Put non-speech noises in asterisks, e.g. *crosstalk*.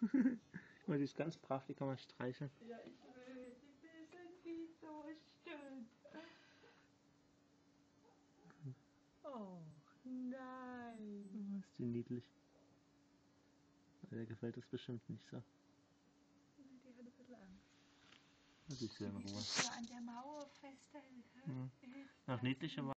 *laughs* Guck mal, die ist ganz brav, die kann man streicheln. Ja, ich will. Die wissen, wie so schön. Oh, nein. Oh, ist die niedlich. Der gefällt das bestimmt nicht so. Die hat ein bisschen Angst. Das ist ja in Ruhe. das da an der Mauer festhält. hä? Mhm. Ist Noch das